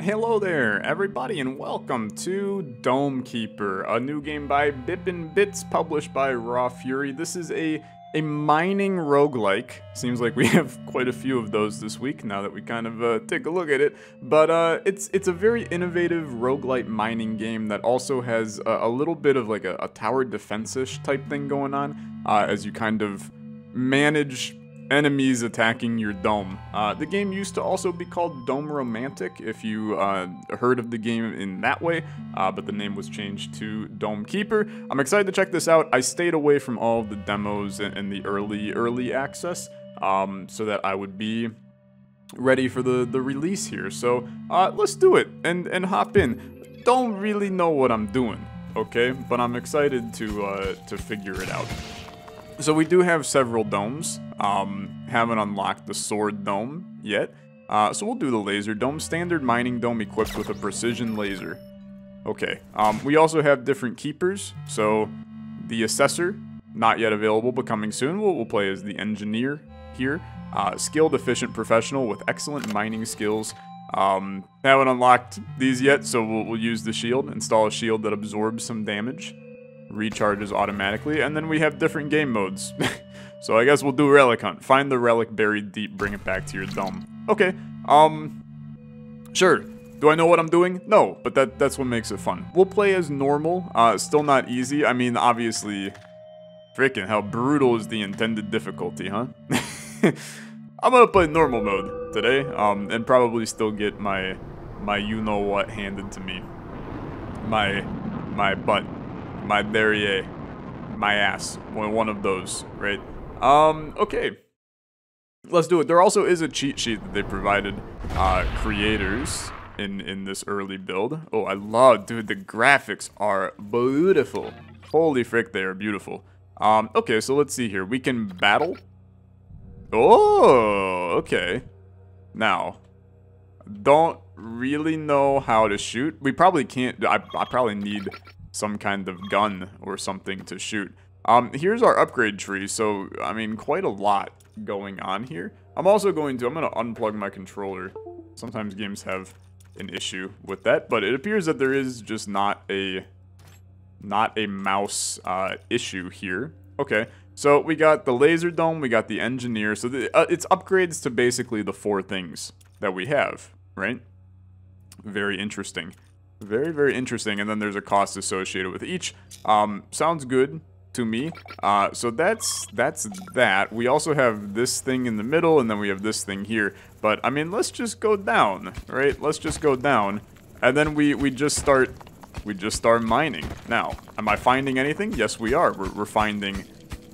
Hello there, everybody, and welcome to Dome Keeper, a new game by Bip Bits published by Raw Fury. This is a a mining roguelike. Seems like we have quite a few of those this week now that we kind of uh, take a look at it. But uh, it's it's a very innovative roguelike mining game that also has a, a little bit of like a, a tower defense-ish type thing going on uh, as you kind of manage enemies attacking your dome. Uh, the game used to also be called Dome Romantik, if you uh, heard of the game in that way, uh, but the name was changed to Dome Keeper. I'm excited to check this out. I stayed away from all the demos and, the early, early access um, so that I would be ready for the, the release here. So uh, let's do it and, and hop in. Don't really know what I'm doing, okay? But I'm excited to, uh, to figure it out. So we do have several domes. Um, haven't unlocked the sword dome yet. Uh, so we'll do the laser dome. Standard mining dome equipped with a precision laser. Okay. Um, we also have different keepers. So the assessor, not yet available, but coming soon. We'll, we'll play as the engineer here. Uh, skilled, efficient professional with excellent mining skills. Um, haven't unlocked these yet, so we'll, we'll use the shield. Install a shield that absorbs some damage recharges automatically, and then we have different game modes. so I guess we'll do Relic Hunt. Find the relic buried deep, bring it back to your dome. Okay, um, sure. Do I know what I'm doing? No, but that that's what makes it fun. We'll play as normal. Uh, still not easy. I mean, obviously, freaking how brutal is the intended difficulty, huh? I'm gonna play normal mode today, um, and probably still get my my you know what handed to me. My my butt my derriere, my ass, one of those, right? Um, okay. Let's do it. There also is a cheat sheet that they provided uh, creators in, in this early build. Oh, I love, dude, the graphics are beautiful. Holy frick, they are beautiful. Um, okay, so let's see here. We can battle. Oh, okay. Now, don't really know how to shoot. We probably can't, I, I probably need some kind of gun or something to shoot. Um, here's our upgrade tree, so, I mean, quite a lot going on here. I'm also going to, I'm going to unplug my controller. Sometimes games have an issue with that, but it appears that there is just not a, not a mouse uh, issue here. Okay, so we got the laser dome, we got the engineer, so the, uh, it's upgrades to basically the four things that we have, right? Very interesting. Very, very interesting. And then there's a cost associated with each. Um, sounds good to me. Uh, so that's that's that. We also have this thing in the middle, and then we have this thing here. But, I mean, let's just go down, right? Let's just go down. And then we, we just start we just start mining. Now, am I finding anything? Yes, we are. We're, we're finding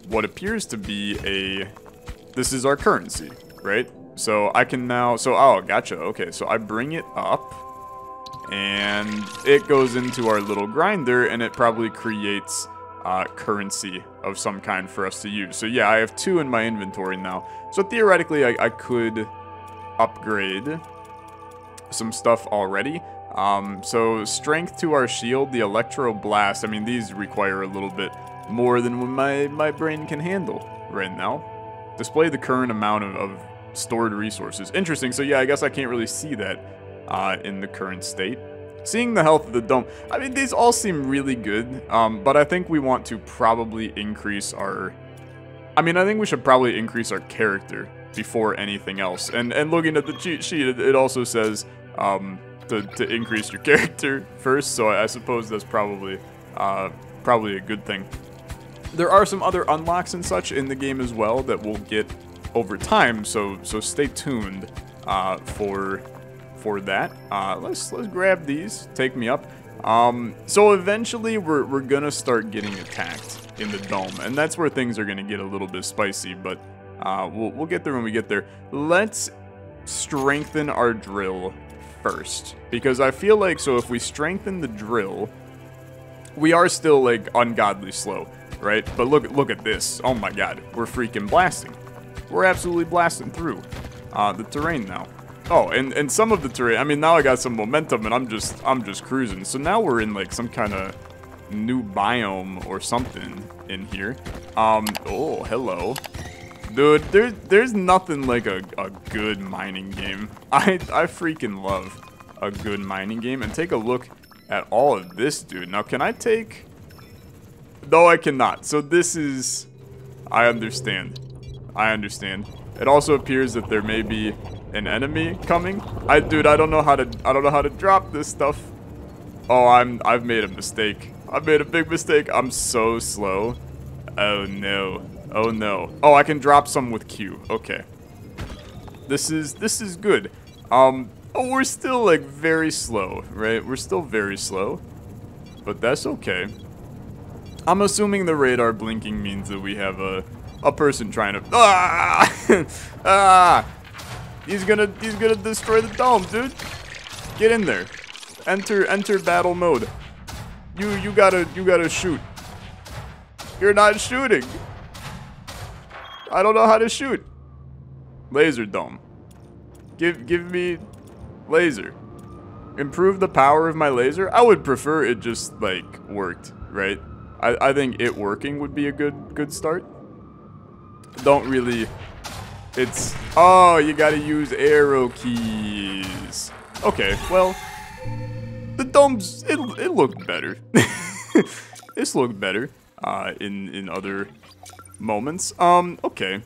what appears to be a... This is our currency, right? So I can now... So, oh, gotcha. Okay, so I bring it up and it goes into our little grinder and it probably creates uh, currency of some kind for us to use. So yeah, I have two in my inventory now. So theoretically, I, I could upgrade some stuff already. Um, so strength to our shield, the electro blast. I mean, these require a little bit more than my, my brain can handle right now. Display the current amount of, of stored resources. Interesting. So yeah, I guess I can't really see that uh, in the current state. Seeing the health of the dome, I mean, these all seem really good, um, but I think we want to probably increase our... I mean, I think we should probably increase our character before anything else. And and looking at the cheat sheet, it, also says um, to, to increase your character first, so I, I suppose that's probably uh, probably a good thing. There are some other unlocks and such in the game as well that we'll get over time, so so stay tuned uh, for for that. Uh, let's let's grab these. Take me up. Um, so eventually we're, we're gonna start getting attacked in the dome, and that's where things are gonna get a little bit spicy, but uh, we'll, we'll get there when we get there. Let's strengthen our drill first, because I feel like, so if we strengthen the drill, we are still, like, ungodly slow, right? But look, look at this. Oh my god, we're freaking blasting. We're absolutely blasting through uh, the terrain now. Oh, and, and some of the terrain, I mean, now I got some momentum and I'm just, I'm just cruising. So now we're in like some kind of new biome or something in here. Um, oh, hello. Dude, there, there's nothing like a, a good mining game. I, I freaking love a good mining game. And take a look at all of this, dude. Now, can I take... No, I cannot. So this is... I understand. I understand. It also appears that there may be an enemy coming. I, dude, I don't know how to, I don't know how to drop this stuff. Oh, I'm, I've made a mistake. I've made a big mistake. I'm so slow. Oh no. Oh no. Oh, I can drop some with Q. Okay. This is, this is good. Um, oh, we're still like very slow, right? We're still very slow. But that's okay. I'm assuming the radar blinking means that we have a, a person trying to, ah! ah! He's gonna, he's gonna destroy the dome, dude. Get in there. Enter, enter battle mode. You, you gotta, you gotta shoot. You're not shooting. I don't know how to shoot. Laser dome. Give, give me laser. Improve the power of my laser. I would prefer it just like worked, right? I, I think it working would be a good, good start. Don't really it's... Oh, you gotta use arrow keys. Okay, well... The domes... It, it looked better. this looked better uh, in, in other moments. Um, okay.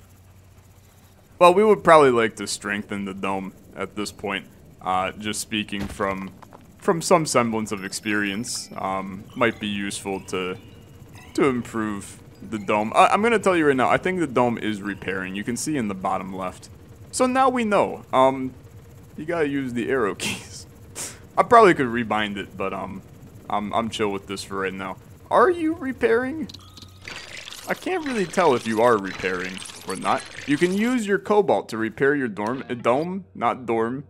Well, we would probably like to strengthen the dome at this point. Uh, just speaking from from some semblance of experience, um, might be useful to to improve the dome. I am going to tell you right now, I think the dome is repairing. You can see in the bottom left. So now we know. Um, you got to use the arrow keys. I probably could rebind it, but um, I'm, I'm chill with this for right now. Are you repairing? I can't really tell if you are repairing or not. You can use your cobalt to repair your dorm, dome, not dorm.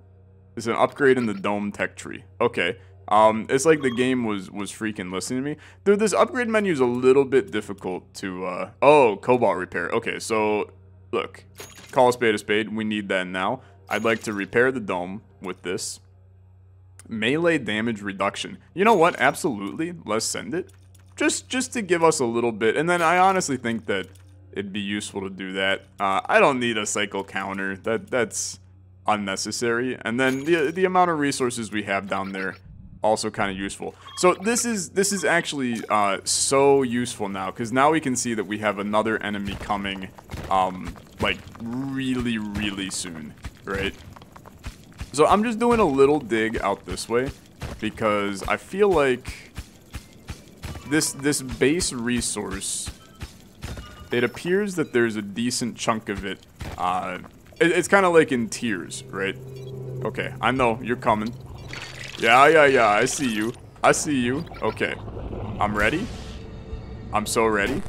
It's an upgrade in the dome tech tree. Okay. Um, it's like the game was was freaking listening to me. Dude, this upgrade menu is a little bit difficult to, uh, oh, cobalt repair. Okay, so, look, call a spade a spade. We need that now. I'd like to repair the dome with this. Melee damage reduction. You know what? Absolutely. Let's send it. Just, just to give us a little bit. And then I honestly think that it'd be useful to do that. Uh, I don't need a cycle counter. That That's unnecessary. And then the, the amount of resources we have down there also kind of useful. So this is this is actually uh, so useful now because now we can see that we have another enemy coming um, like really really soon, right? So I'm just doing a little dig out this way because I feel like this this base resource it appears that there's a decent chunk of it. Uh, it it's kind of like in tiers, right? Okay, I know you're coming. Yeah, yeah, yeah, I see you. I see you. Okay. I'm ready. I'm so ready.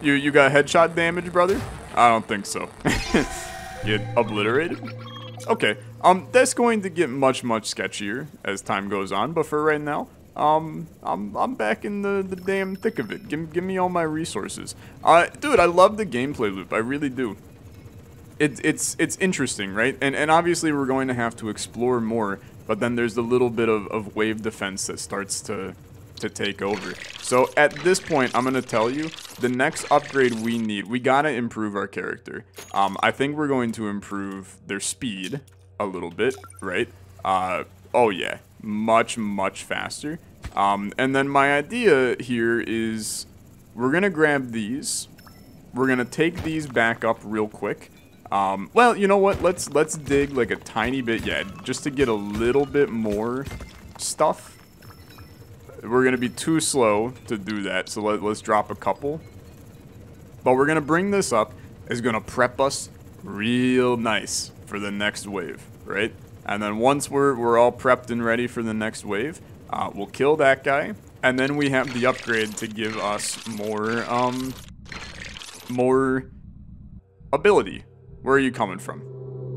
You you got headshot damage, brother? I don't think so. Get obliterated? Okay. Um, that's going to get much, much sketchier as time goes on, but for right now, um, I'm, I'm back in the, the damn thick of it. Give, give me all my resources. Uh, dude, I love the gameplay loop. I really do. It, it's, it's interesting, right? And, and obviously we're going to have to explore more but then there's the little bit of, of wave defense that starts to to take over. So at this point, I'm going to tell you, the next upgrade we need, we got to improve our character. Um, I think we're going to improve their speed a little bit, right? Uh, oh yeah, much, much faster. Um, and then my idea here is we're going to grab these. We're going to take these back up real quick. Um, well, you know what? Let's let's dig like a tiny bit, yeah, just to get a little bit more stuff. We're gonna be too slow to do that, so let, let's drop a couple. But we're gonna bring this up. Is gonna prep us real nice for the next wave, right? And then once we're we're all prepped and ready for the next wave, uh, we'll kill that guy, and then we have the upgrade to give us more um more ability where are you coming from?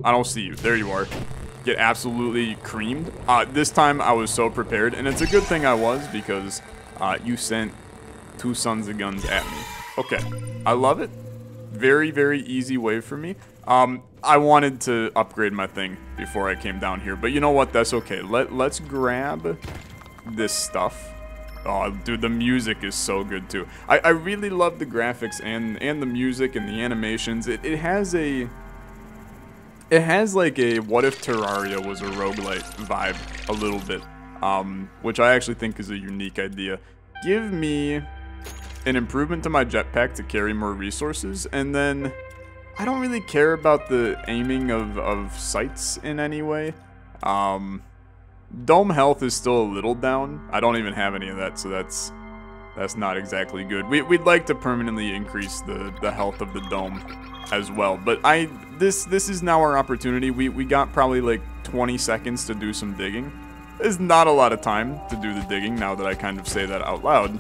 I don't see you. There you are. Get absolutely creamed. Uh, this time I was so prepared, and it's a good thing I was because uh, you sent two sons of guns at me. Okay, I love it. Very, very easy way for me. Um, I wanted to upgrade my thing before I came down here, but you know what? That's okay. Let, let's grab this stuff. Oh, dude, the music is so good too. I, I really love the graphics and and the music and the animations. It, it has a it has like a what if Terraria was a roguelite vibe a little bit, um, which I actually think is a unique idea. Give me an improvement to my jetpack to carry more resources, and then I don't really care about the aiming of, of sights in any way. Um, dome health is still a little down. I don't even have any of that, so that's that's not exactly good. We, we'd like to permanently increase the, the health of the dome as well. But I this this is now our opportunity. We we got probably like 20 seconds to do some digging. It's not a lot of time to do the digging now that I kind of say that out loud.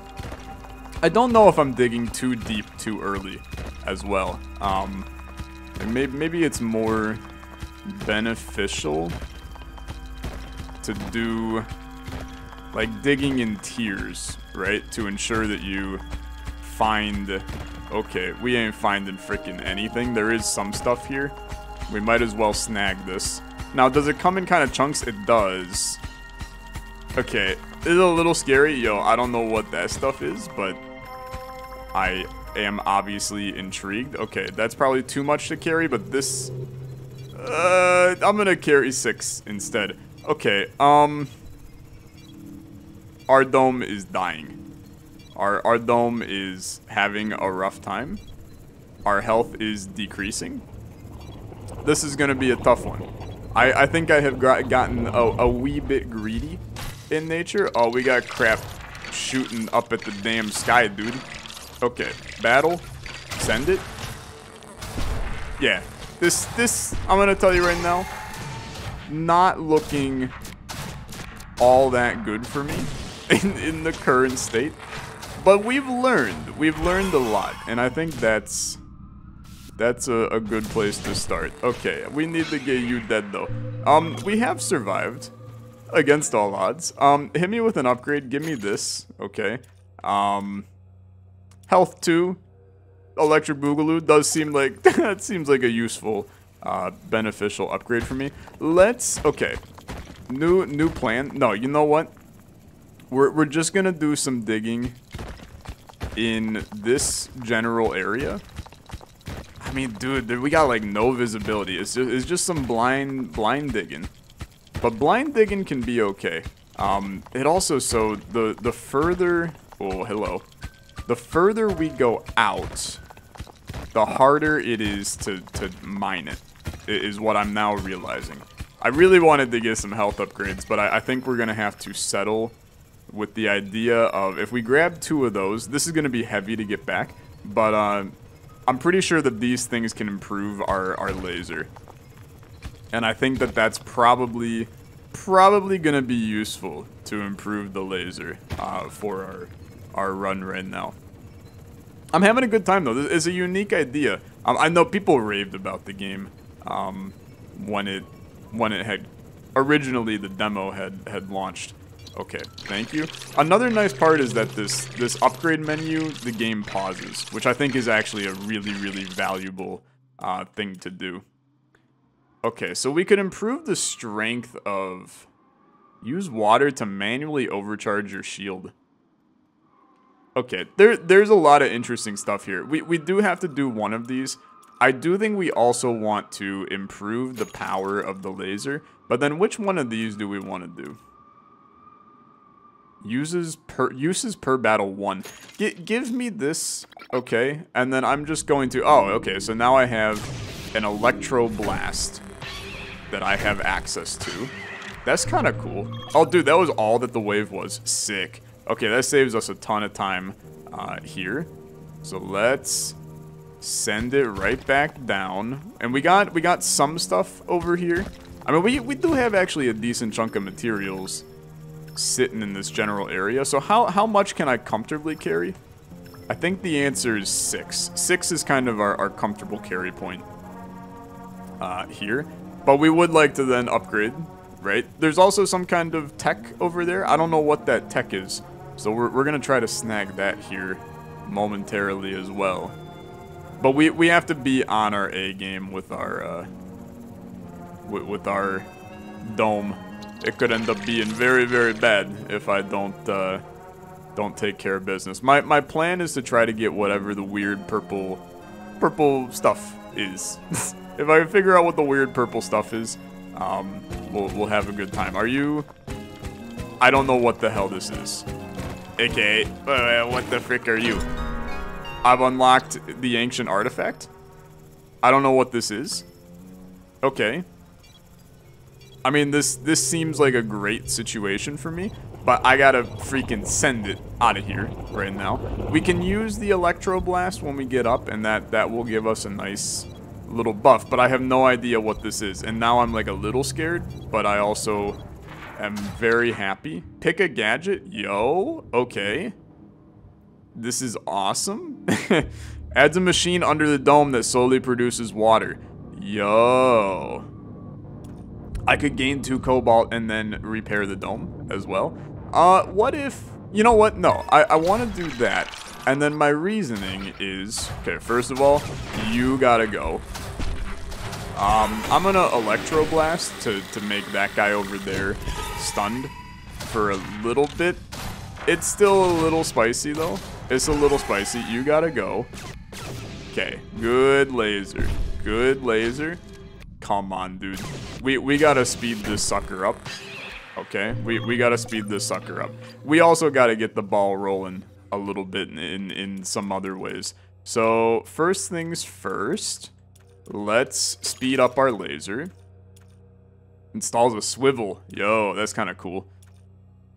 I don't know if I'm digging too deep too early as well. Um, maybe, maybe it's more beneficial to do like digging in tiers, right? To ensure that you find Okay, we ain't finding freaking anything. There is some stuff here. We might as well snag this. Now, does it come in kind of chunks? It does. Okay, it's a little scary. Yo, I don't know what that stuff is, but I am obviously intrigued. Okay, that's probably too much to carry, but this... Uh, I'm gonna carry six instead. Okay, um... Our dome is dying. Our, our dome is having a rough time. Our health is decreasing. This is going to be a tough one. I, I think I have got, gotten a, a wee bit greedy in nature. Oh, we got crap shooting up at the damn sky, dude. Okay, battle. Send it. Yeah, this, this, I'm going to tell you right now, not looking all that good for me in, in the current state. But we've learned. We've learned a lot. And I think that's... That's a, a good place to start. Okay, we need to get you dead though. Um, we have survived. Against all odds. Um, hit me with an upgrade. Give me this. Okay. Um, health 2. Electric Boogaloo does seem like... that seems like a useful, uh, beneficial upgrade for me. Let's... Okay. New, new plan. No, you know what? We're, we're just gonna do some digging in this general area. I mean, dude, we got like no visibility. It's just, it's just some blind, blind digging. But blind digging can be okay. Um, it also, so the, the further, oh, hello. The further we go out, the harder it is to, to mine it, is what I'm now realizing. I really wanted to get some health upgrades, but I, I think we're going to have to settle with the idea of if we grab two of those, this is going to be heavy to get back, but uh, I'm pretty sure that these things can improve our, our laser. And I think that that's probably probably going to be useful to improve the laser uh, for our, our run right now. I'm having a good time though. It's a unique idea. Um, I know people raved about the game um, when it when it had originally the demo had had launched. Okay, thank you. Another nice part is that this, this upgrade menu, the game pauses, which I think is actually a really, really valuable uh, thing to do. Okay, so we could improve the strength of... Use water to manually overcharge your shield. Okay, there, there's a lot of interesting stuff here. We, we do have to do one of these. I do think we also want to improve the power of the laser, but then which one of these do we want to do? Uses per uses per battle one. G give me this, okay, and then I'm just going to. Oh, okay. So now I have an electro blast that I have access to. That's kind of cool. Oh, dude, that was all that the wave was. Sick. Okay, that saves us a ton of time uh, here. So let's send it right back down. And we got we got some stuff over here. I mean, we, we do have actually a decent chunk of materials sitting in this general area. So how, how much can I comfortably carry? I think the answer is six. Six is kind of our, our comfortable carry point uh, here. But we would like to then upgrade, right? There's also some kind of tech over there. I don't know what that tech is. So we're, we're going to try to snag that here momentarily as well. But we, we have to be on our A game with our, uh, with, with our dome it could end up being very, very bad if I don't uh, don't take care of business. My my plan is to try to get whatever the weird purple purple stuff is. if I figure out what the weird purple stuff is, um, we'll, we'll have a good time. Are you... I don't know what the hell this is. Okay, uh, what the frick are you? I've unlocked the ancient artifact. I don't know what this is. Okay. I mean, this this seems like a great situation for me, but I gotta freaking send it out of here right now. We can use the Electro Blast when we get up, and that, that will give us a nice little buff, but I have no idea what this is. And now I'm like a little scared, but I also am very happy. Pick a gadget? Yo, okay. This is awesome. Adds a machine under the dome that slowly produces water. Yo. I could gain two cobalt and then repair the dome as well. Uh, what if... You know what? No, I, I want to do that. And then my reasoning is... Okay, first of all, you gotta go. Um, I'm gonna Electroblast to, to make that guy over there stunned for a little bit. It's still a little spicy, though. It's a little spicy. You gotta go. Okay, good laser. Good laser. Come on, dude. We, we gotta speed this sucker up. Okay, we, we gotta speed this sucker up. We also gotta get the ball rolling a little bit in, in, in some other ways. So, first things first... Let's speed up our laser. Installs a swivel. Yo, that's kind of cool.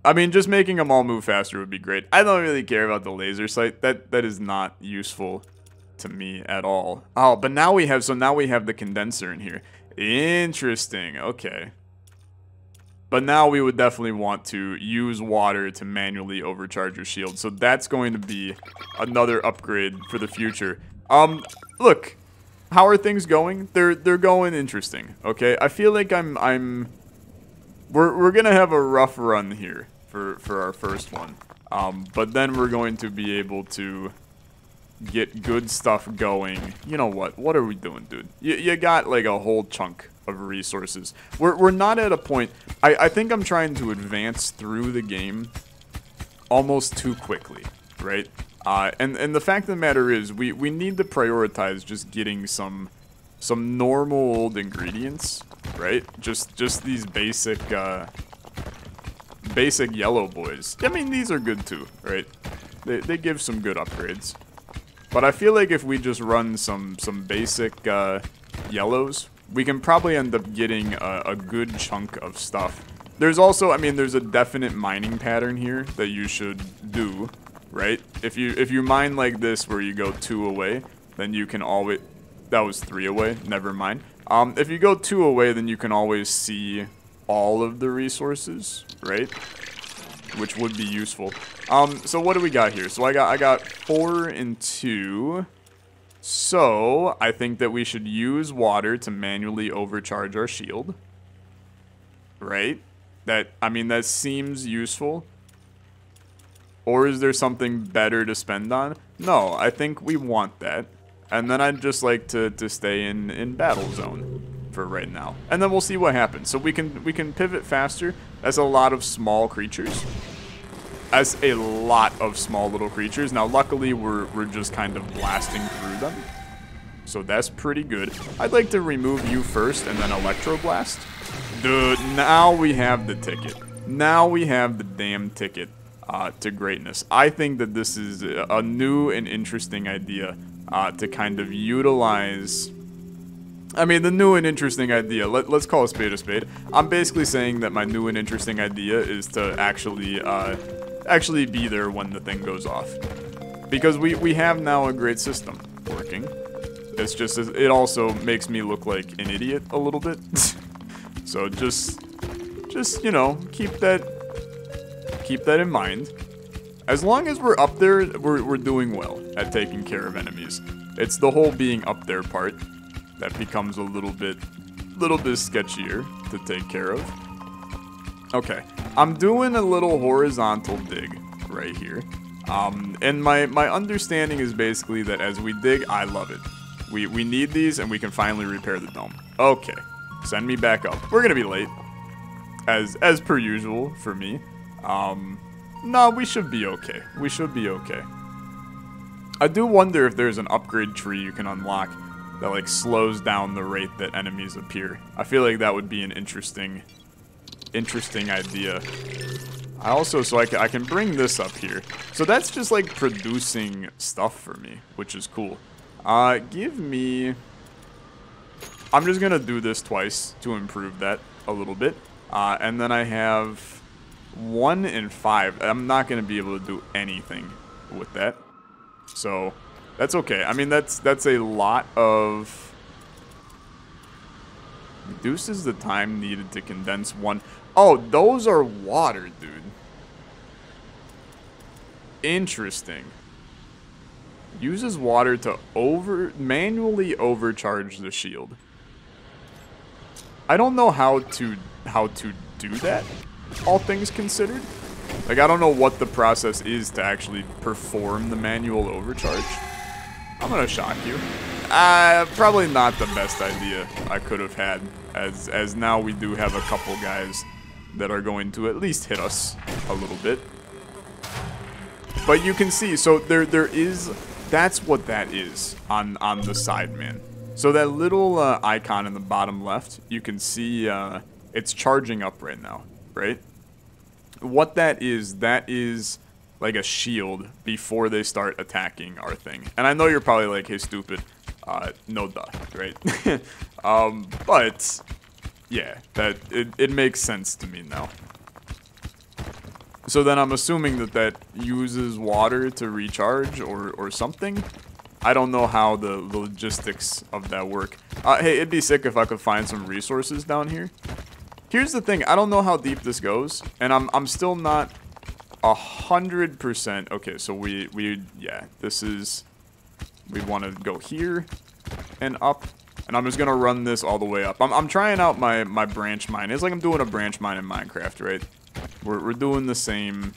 I mean, just making them all move faster would be great. I don't really care about the laser sight. That That is not useful to me at all. Oh, but now we have, so now we have the condenser in here. Interesting, okay. But now we would definitely want to use water to manually overcharge your shield. So that's going to be another upgrade for the future. Um, look, how are things going? They're they're going interesting. Okay, I feel like I'm I'm we're we're gonna have a rough run here for for our first one. Um, but then we're going to be able to get good stuff going. You know what? What are we doing, dude? You, you got like a whole chunk of resources. We're, we're not at a point... I, I think I'm trying to advance through the game almost too quickly, right? Uh, and, and the fact of the matter is, we, we need to prioritize just getting some some normal old ingredients, right? Just just these basic uh, basic yellow boys. I mean, these are good too, right? They, they give some good upgrades. But I feel like if we just run some some basic uh, yellows, we can probably end up getting a, a good chunk of stuff. There's also, I mean, there's a definite mining pattern here that you should do right? If you if you mine like this where you go two away, then you can always... That was three away, never mind. Um, if you go two away, then you can always see all of the resources, right? Which would be useful. Um, so what do we got here? So I got I got four and two. So I think that we should use water to manually overcharge our shield. Right? That I mean that seems useful. Or is there something better to spend on? No, I think we want that. And then I'd just like to, to stay in, in battle zone for right now. And then we'll see what happens. So we can we can pivot faster. That's a lot of small creatures. As a lot of small little creatures. Now luckily we're we're just kind of blasting through them. So that's pretty good. I'd like to remove you first and then Electro Blast. Dude, now we have the ticket. Now we have the damn ticket uh, to greatness. I think that this is a new and interesting idea uh, to kind of utilize. I mean, the new and interesting idea, let, us call a spade a spade. I'm basically saying that my new and interesting idea is to actually, uh, actually be there when the thing goes off. Because we, we have now a great system working. It's just, it also makes me look like an idiot a little bit. so just, just, you know, keep that keep that in mind. As long as we're up there, we're, we're doing well at taking care of enemies. It's the whole being up there part that becomes a little bit, little bit sketchier to take care of. Okay, I'm doing a little horizontal dig right here. Um, and my, my understanding is basically that as we dig, I love it. We, we need these and we can finally repair the dome. Okay, send me back up. We're gonna be late, as, as per usual for me. Um, no, we should be okay. We should be okay. I do wonder if there's an upgrade tree you can unlock that like slows down the rate that enemies appear. I feel like that would be an interesting, interesting idea. I also, so I can, I can bring this up here. So that's just like producing stuff for me, which is cool. Uh, give me, I'm just gonna do this twice to improve that a little bit. Uh, and then I have one and five. I'm not gonna be able to do anything with that. So that's okay. I mean, that's that's a lot of... Reduces the time needed to condense one. Oh, those are water, dude. Interesting. Uses water to over manually overcharge the shield. I don't know how to how to do that, all things considered. Like, I don't know what the process is to actually perform the manual overcharge. I'm gonna shock you. Uh, probably not the best idea I could have had, as, as now we do have a couple guys that are going to at least hit us a little bit. But you can see, so there there is, that's what that is on, on the side, man. So that little uh, icon in the bottom left, you can see uh, it's charging up right now, right? What that is, that is like a shield before they start attacking our thing. And I know you're probably like, hey, stupid. Uh, no duh, right? um, but, yeah, that it, it makes sense to me now. So then I'm assuming that that uses water to recharge or, or something. I don't know how the logistics of that work. Uh, hey, it'd be sick if I could find some resources down here. Here's the thing, I don't know how deep this goes, and I'm, I'm still not a hundred percent. Okay, so we we yeah, this is we want to go here and up, and I'm just gonna run this all the way up. I'm I'm trying out my my branch mine. It's like I'm doing a branch mine in Minecraft, right? We're we're doing the same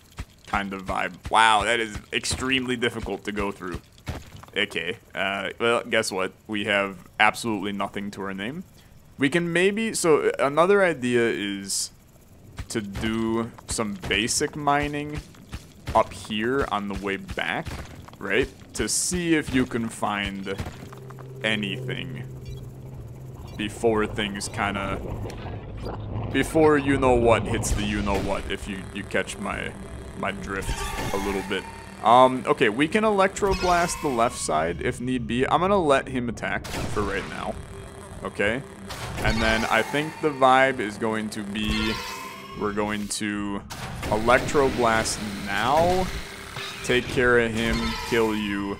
kind of vibe. Wow, that is extremely difficult to go through. Okay, uh, well, guess what? We have absolutely nothing to our name. We can maybe, so another idea is to do some basic mining up here on the way back, right? To see if you can find anything before things kind of, before you know what hits the you know what, if you, you catch my, my drift a little bit. Um, okay, we can Electroblast the left side if need be. I'm gonna let him attack for right now, okay? And then I think the vibe is going to be we're going to Electroblast now. Take care of him, kill you.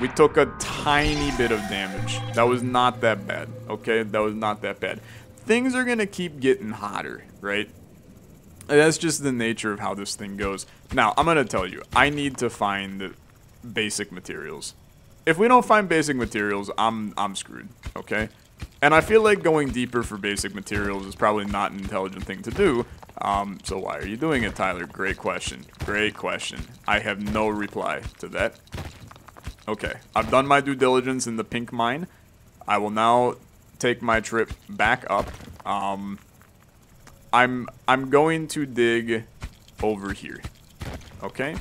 We took a tiny bit of damage. That was not that bad, okay? That was not that bad. Things are going to keep getting hotter, right? And that's just the nature of how this thing goes. Now, I'm going to tell you, I need to find basic materials. If we don't find basic materials, I'm I'm screwed, okay? And I feel like going deeper for basic materials is probably not an intelligent thing to do. Um, so why are you doing it, Tyler? Great question. Great question. I have no reply to that. Okay, I've done my due diligence in the pink mine. I will now take my trip back up. Um, I'm I'm going to dig over here. Okay?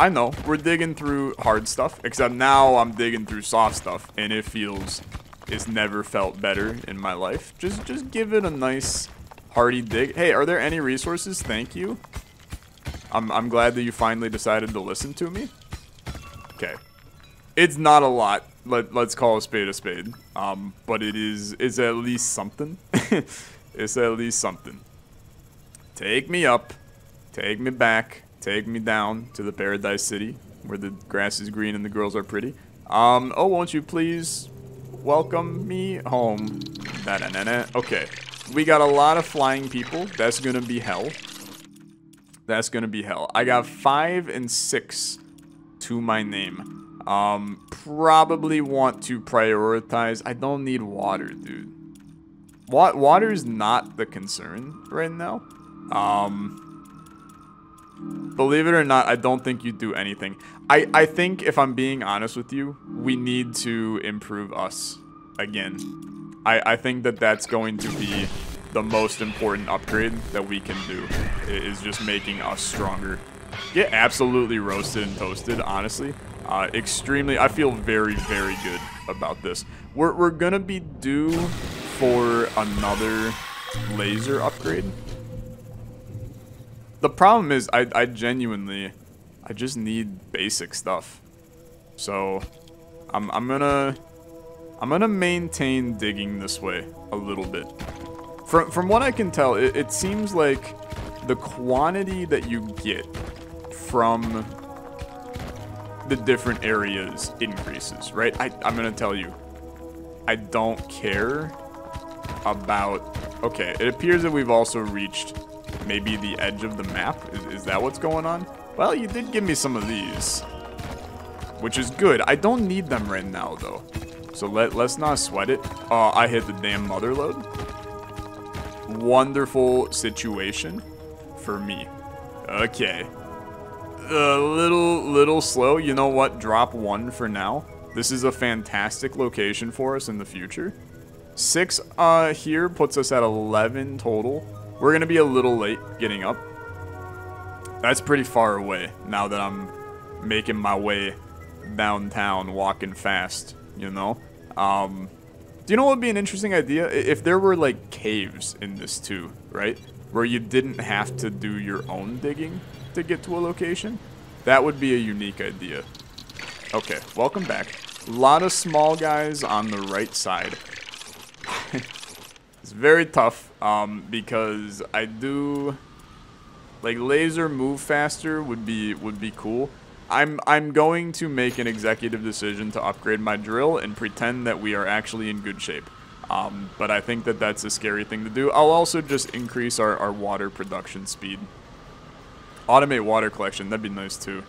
I know, we're digging through hard stuff, except now I'm digging through soft stuff, and it feels it's never felt better in my life. Just just give it a nice hearty dig. Hey, are there any resources? Thank you. I'm, I'm glad that you finally decided to listen to me. Okay. It's not a lot. Let, let's call a spade a spade. Um, but it is it's at least something. it's at least something. Take me up. Take me back. Take me down to the Paradise City where the grass is green and the girls are pretty. Um, oh, won't you please welcome me home. -da -da okay. We got a lot of flying people. That's gonna be hell. That's gonna be hell. I got five and six to my name. Um, probably want to prioritize. I don't need water, dude. Wa water is not the concern right now. Um, believe it or not, I don't think you do anything. I, I think, if I'm being honest with you, we need to improve us again. I, I think that that's going to be the most important upgrade that we can do, is just making us stronger. Get absolutely roasted and toasted, honestly. Uh, extremely, I feel very, very good about this. We're, we're gonna be due for another laser upgrade. The problem is, I, I genuinely, I just need basic stuff. So, I'm, I'm gonna, I'm gonna maintain digging this way a little bit. From, from what I can tell, it, it seems like the quantity that you get from the different areas increases, right? I, I'm gonna tell you, I don't care about... Okay, it appears that we've also reached maybe the edge of the map. Is, is that what's going on? Well, you did give me some of these, which is good. I don't need them right now, though. So let, let's not sweat it. Oh, I hit the damn mother load. Wonderful situation for me. Okay. A little, little slow. You know what? Drop one for now. This is a fantastic location for us in the future. Six uh, here puts us at 11 total. We're going to be a little late getting up. That's pretty far away now that I'm making my way downtown walking fast, you know? Um, do you know what would be an interesting idea? If there were like caves in this too, right? Where you didn't have to do your own digging to get to a location. That would be a unique idea. Okay, welcome back. A lot of small guys on the right side. it's very tough um, because I do like laser move faster would be would be cool. I'm I'm going to make an executive decision to upgrade my drill and pretend that we are actually in good shape. Um, but I think that that's a scary thing to do. I'll also just increase our, our water production speed. Automate water collection, that'd be nice too.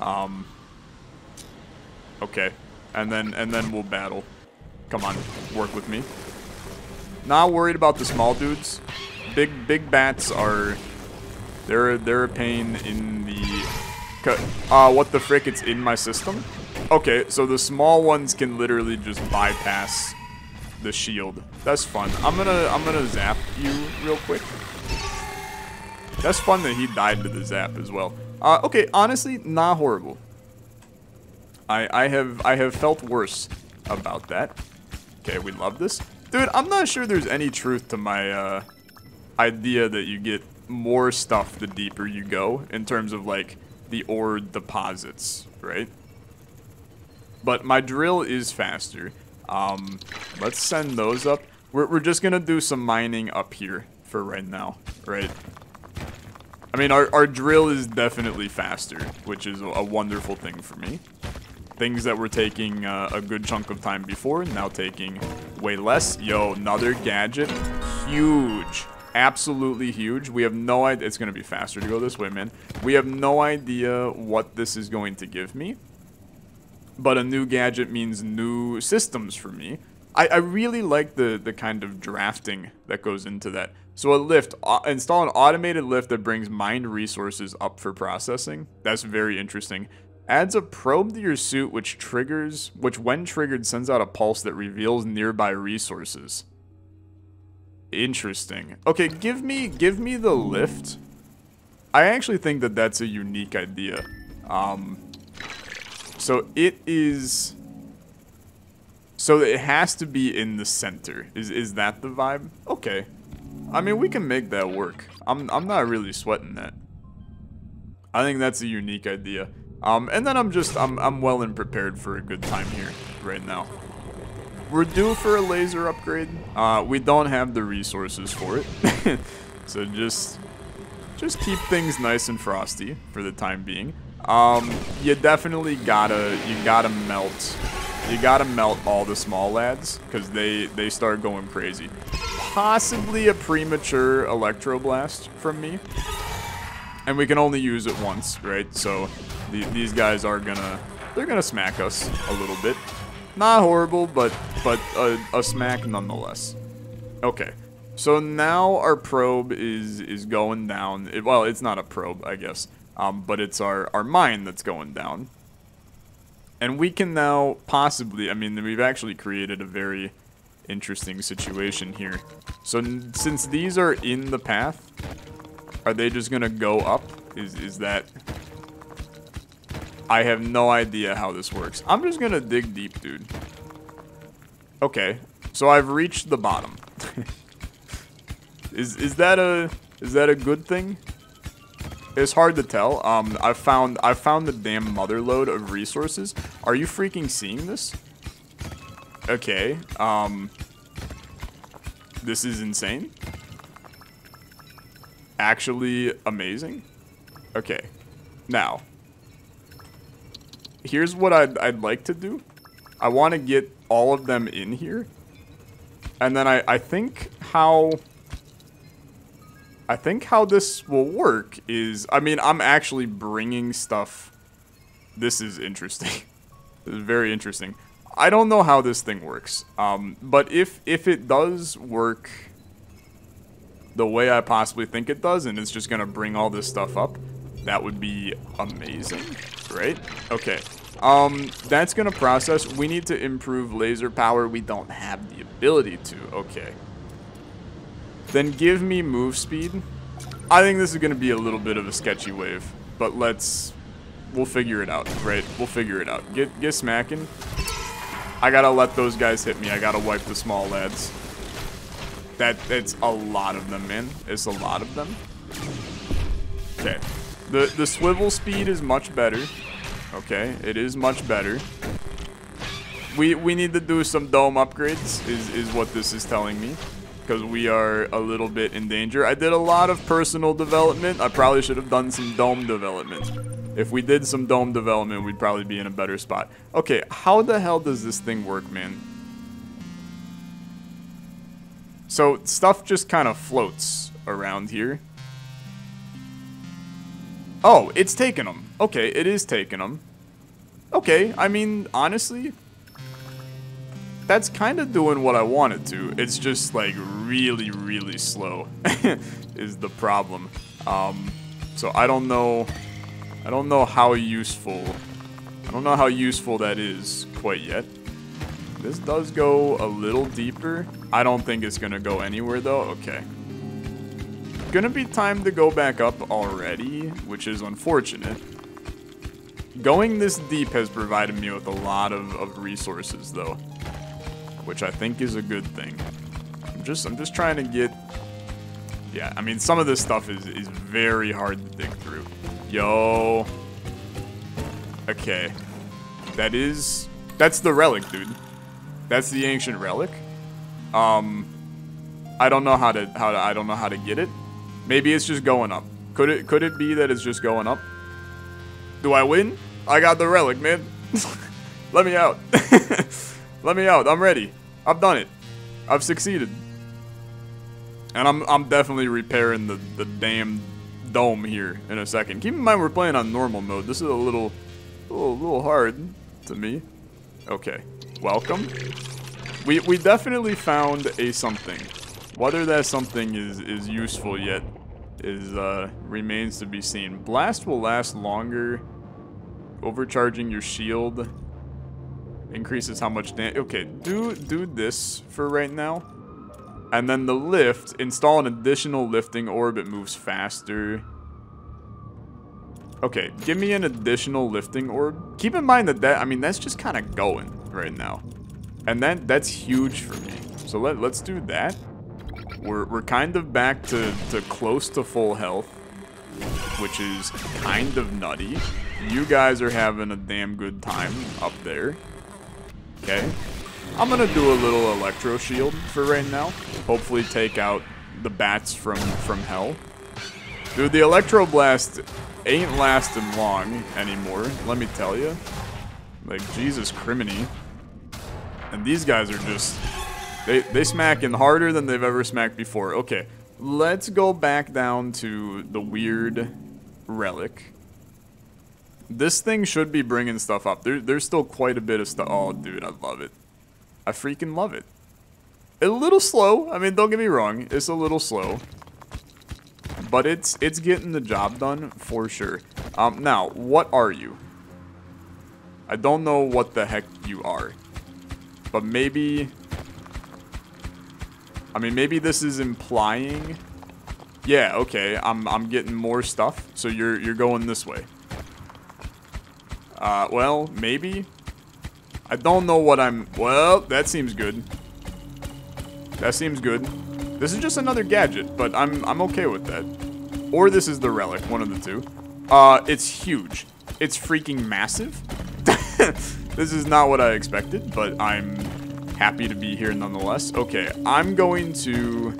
Um, okay, and then and then we'll battle. Come on, work with me. Not worried about the small dudes. Big big bats are they're they're a pain in the uh what the frick it's in my system. Okay, so the small ones can literally just bypass the shield. That's fun. I'm gonna I'm gonna zap you real quick. That's fun that he died to the zap as well. Uh, okay, honestly, not horrible. I I have I have felt worse about that. Okay, we love this. Dude, I'm not sure there's any truth to my uh, idea that you get more stuff the deeper you go in terms of like the ore deposits, right? But my drill is faster. Um, let's send those up. We're, we're just gonna do some mining up here for right now, right? I mean, our, our drill is definitely faster, which is a, wonderful thing for me. Things that were taking uh, a good chunk of time before, now taking way less. Yo, another gadget. Huge. Absolutely huge. We have no idea. It's going to be faster to go this way, man. We have no idea what this is going to give me. But a new gadget means new systems for me. I, I really like the, the kind of drafting that goes into that. So a lift, uh, install an automated lift that brings mined resources up for processing. That's very interesting. Adds a probe to your suit which triggers, which when triggered sends out a pulse that reveals nearby resources. Interesting. Okay, give me, give me the lift. I actually think that that's a unique idea. Um, so it is... So it has to be in the center. Is, is that the vibe? Okay. I mean, we can make that work. I'm, I'm not really sweating that. I think that's a unique idea. Um, and then I'm just, I'm, I'm well and prepared for a good time here right now. We're due for a laser upgrade. Uh, we don't have the resources for it. so just, just keep things nice and frosty for the time being. Um, you definitely gotta, you gotta melt, you gotta melt all the small lads, because they, they start going crazy. Possibly a premature Electroblast from me. And we can only use it once, right? So the, these guys are gonna, they're gonna smack us a little bit. Not horrible, but, but a, a smack nonetheless. Okay. So now our probe is is going down. It, well, it's not a probe, I guess, um, but it's our our mine that's going down. And we can now possibly, I mean, we've actually created a very interesting situation here. So since these are in the path, are they just gonna go up? Is is that? I have no idea how this works. I'm just gonna dig deep, dude. Okay, so I've reached the bottom. is is that a is that a good thing? It's hard to tell. Um, I found I found the damn mother load of resources. Are you freaking seeing this? Okay. Um, this is insane. Actually amazing. Okay. Now, here's what I'd, I'd like to do. I want to get all of them in here. And then I, I think how... I think how this will work is... I mean, I'm actually bringing stuff... This is interesting. this is very interesting. I don't know how this thing works. Um, but if, if it does work the way I possibly think it does, and it's just going to bring all this stuff up, that would be amazing, right? Okay. Um, that's going to process. We need to improve laser power. We don't have the ability to. Okay. Then give me move speed. I think this is going to be a little bit of a sketchy wave, but let's... We'll figure it out, right? We'll figure it out. Get, get smacking. I gotta let those guys hit me. I gotta wipe the small lads. That, that's a lot of them, man. It's a lot of them. Okay. The, the swivel speed is much better. Okay, it is much better. We, we need to do some dome upgrades, is, is what this is telling me. Because we are a little bit in danger. I did a lot of personal development. I probably should have done some dome development. If we did some dome development, we'd probably be in a better spot. Okay, how the hell does this thing work, man? So, stuff just kind of floats around here. Oh, it's taking them. Okay, it is taking them. Okay, I mean, honestly, that's kind of doing what I wanted to. It's just, like, really, really slow is the problem. Um, so I don't know... I don't know how useful... I don't know how useful that is quite yet. This does go a little deeper. I don't think it's going to go anywhere, though. Okay gonna be time to go back up already, which is unfortunate. Going this deep has provided me with a lot of, of resources, though, which I think is a good thing. I'm just, I'm just trying to get... Yeah, I mean, some of this stuff is, is very hard to dig through. Yo. Okay. That is... That's the relic, dude. That's the ancient relic. Um... I don't know how to how to I don't know how to get it. Maybe it's just going up. Could it could it be that it's just going up? Do I win? I got the relic, man. Let me out. Let me out. I'm ready. I've done it. I've succeeded. And I'm I'm definitely repairing the, the damn dome here in a second. Keep in mind we're playing on normal mode. This is a little a little, a little hard to me. Okay. Welcome. We we definitely found a something. Whether that something is, is useful yet is uh, remains to be seen. Blast will last longer. Overcharging your shield increases how much damage. Okay, do do this for right now. And then the lift, install an additional lifting orb. It moves faster. Okay, give me an additional lifting orb. Keep in mind that that, I mean, that's just kind of going right now. And that that's huge for me. So let, let's do that. We're, we're kind of back to, to close to full health, which is kind of nutty. You guys are having a damn good time up there. Okay. I'm going to do a little electro shield for right now. Hopefully take out the bats from, from hell. Dude, the electro blast ain't lasting long anymore, let me tell you. Like, Jesus criminy. And these guys are just they, they smacking harder than they've ever smacked before. Okay, let's go back down to the weird relic. This thing should be bringing stuff up. There, there's still quite a bit of stuff. Oh, dude, I love it. I freaking love it. A little slow. I mean, don't get me wrong. It's a little slow. But it's it's getting the job done for sure. Um, now, what are you? I don't know what the heck you are. But maybe I mean, maybe this is implying... Yeah, okay, I'm, I'm getting more stuff, so you're, you're going this way. Uh, well, maybe. I don't know what I'm... Well, that seems good. That seems good. This is just another gadget, but I'm, I'm okay with that. Or this is the relic, one of the two. Uh, it's huge. It's freaking massive. this is not what I expected, but I'm happy to be here nonetheless. Okay, I'm going to...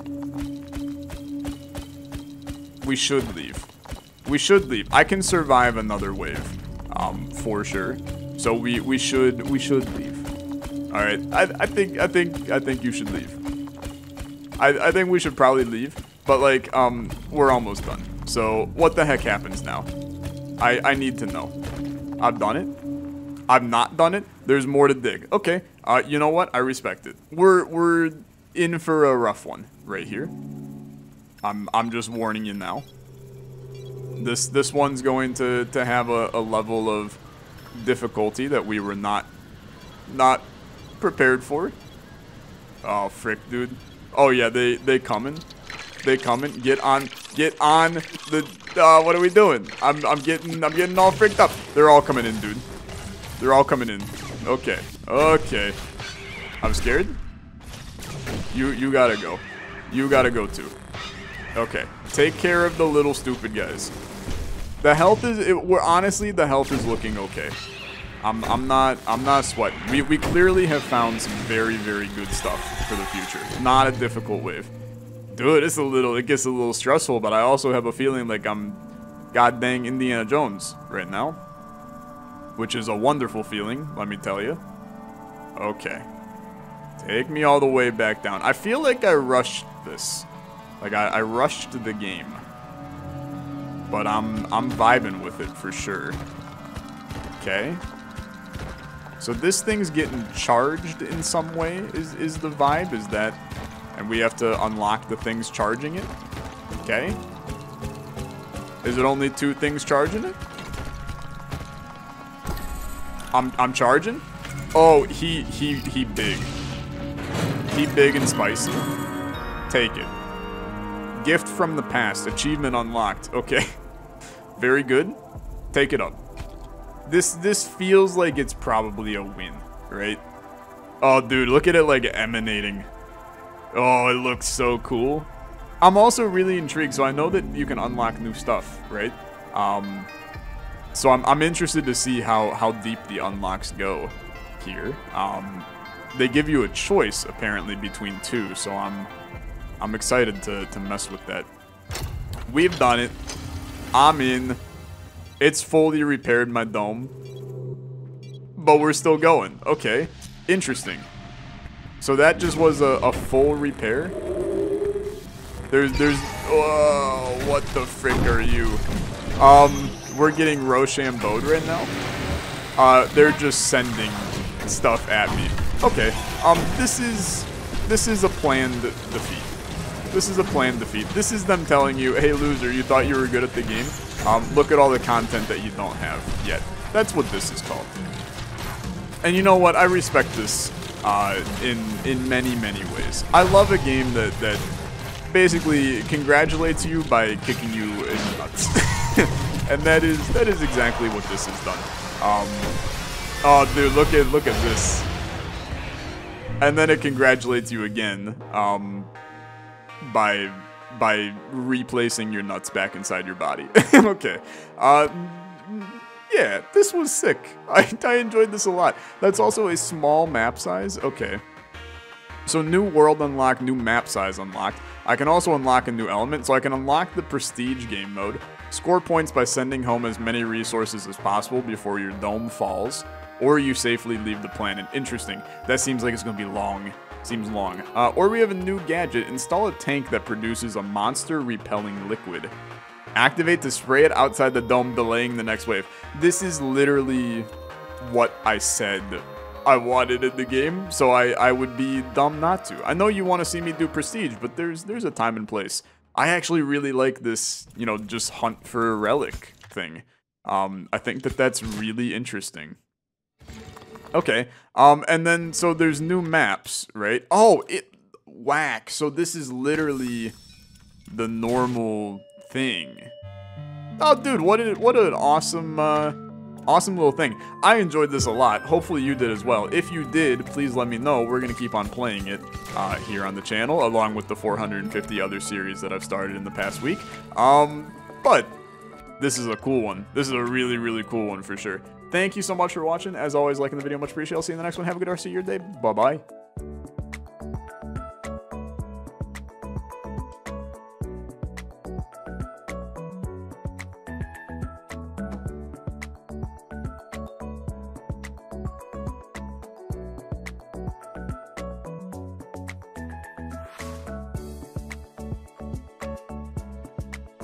We should leave. We should leave. I can survive another wave, um, for sure. So we we should we should leave. All right, I I think I think I think you should leave. I I think we should probably leave, but like um we're almost done. So what the heck happens now? I I need to know. I've done it. I've not done it. There's more to dig. Okay. Uh, you know what? I respect it. We're we're in for a rough one right here. I'm I'm just warning you now. This this one's going to to have a, a level of difficulty that we were not not prepared for. Oh frick, dude. Oh yeah, they they coming. They coming. Get on get on the uh, what are we doing? I'm I'm getting I'm getting all freaked up. They're all coming in, dude. They're all coming in. Okay. Okay. I'm scared. You you gotta go. You gotta go too. Okay. Take care of the little stupid guys. The health is, it, we're honestly, the health is looking okay. I'm, I'm not, I'm not sweating. We, we clearly have found some very, very good stuff for the future. Not a difficult wave. Dude, it's a little, it gets a little stressful, but I also have a feeling like I'm god dang Indiana Jones right now. Which is a wonderful feeling, let me tell you. Okay. Take me all the way back down. I feel like I rushed this. Like, I, I rushed the game but I'm I'm vibing with it for sure. Okay. So this thing's getting charged in some way is is the vibe is that and we have to unlock the things charging it. Okay. Is it only two things charging it? I'm I'm charging? Oh, he he he big. He big and spicy. Take it. Gift from the past. Achievement unlocked. Okay. Very good. Take it up. This this feels like it's probably a win, right? Oh, dude, look at it like emanating. Oh, it looks so cool. I'm also really intrigued. So I know that you can unlock new stuff, right? Um, so I'm, I'm interested to see how, how deep the unlocks go here. Um, they give you a choice, apparently, between two. So I'm I'm excited to, to mess with that. We've done it. I'm in. It's fully repaired my dome. But we're still going. Okay. Interesting. So that just was a, a full repair? There's, there's, oh, what the frick are you? Um, we're getting Rochambeau right now. Uh, they're just sending stuff at me. Okay, um, this is, this is a planned defeat. This is a planned defeat. This is them telling you, hey loser, you thought you were good at the game? Um, look at all the content that you don't have yet. That's what this is called. And you know what? I respect this uh, in in many, many ways. I love a game that, that basically congratulates you by kicking you in the nuts. and that is that is exactly what this has done. Um, oh, dude, look at look at this. And then it congratulates you again. Um, by by replacing your nuts back inside your body. okay. Uh, yeah, this was sick. I, I enjoyed this a lot. That's also a small map size. Okay. So new world unlocked, new map size unlocked. I can also unlock a new element, so I can unlock the prestige game mode, score points by sending home as many resources as possible before your dome falls, or you safely leave the planet. Interesting. That seems like it's going to be long. Seems long. Uh, or we have a new gadget. Install a tank that produces a monster repelling liquid. Activate to spray it outside the dome, delaying the next wave. This is literally what I said I wanted in the game, so I, I would be dumb not to. I know you want to see me do prestige, but there's there's a time and place. I actually really like this, you know, just hunt for a relic thing. Um, I think that that's really interesting. Okay. Um, and then, so there's new maps, right? Oh, it, whack. So this is literally the normal thing. Oh, dude, what, a, what an awesome, uh, Awesome little thing. I enjoyed this a lot. Hopefully you did as well. If you did, please let me know. We're going to keep on playing it uh, here on the channel, along with the 450 other series that I've started in the past week. Um, but this is a cool one. This is a really, really cool one for sure. Thank you so much for watching. As always, liking the video, much appreciated. I'll see you in the next one. Have a good rest of your day. Bye-bye.